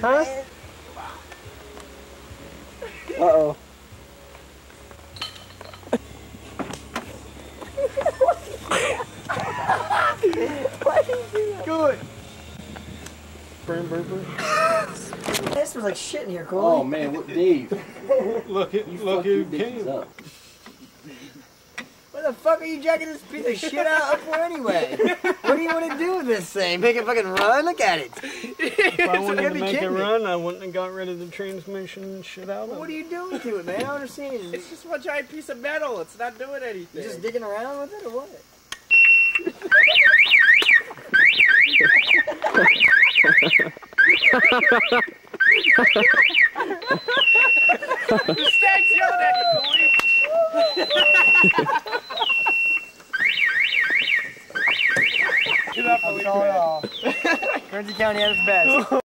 Huh? Uh-oh. Good. Burn, burn, burn. This smells like shit in here, Cole. Oh man, what Dave? Look at You look who came. up. What the fuck are you jacking this piece of shit out up for anyway? what do you want to do with this thing? Make it fucking run? Look at it. If I wanted gotta make it run, I wouldn't have got rid of the transmission shit out of it. What are you doing to it, man? I don't understand. You It's just, just one giant piece of metal. It's not doing anything. you just digging around with it or what? the stag's yelling at you, Cooley. Get up, I'm calling it off. Guernsey County at its best.